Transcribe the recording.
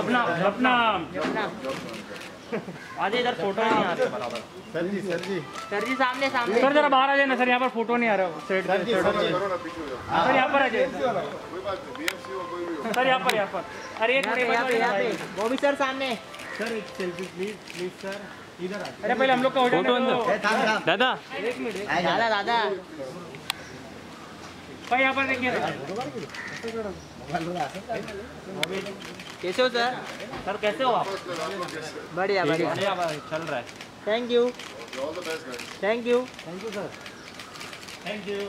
अपना अपना। अपना इधर फ़ोटो नहीं आ रही। बराबर सर जी सर जी। सर जी सामने सामने। सर जरा बाहर आ जाए ना सर यहाँ पर फ़ोटो नहीं आ रहा सर जी सर जी। सर यहाँ पर आ जाए सर यहाँ पर यहाँ पर। अरे एक मिनट यहाँ पे वो भी सर सामने। सर एक सेल्फी प्लीज़ प्लीज़ सर इधर आ अरे पहले हम लोग का फ़ोटो अंदर। दादा एक मिनट दादा दादा। भाई यहाँ पर देखिए कैसे हो सर? सर कैसे हो आप? बढ़िया बढ़िया। चल रहा है। Thank you thank you sir thank you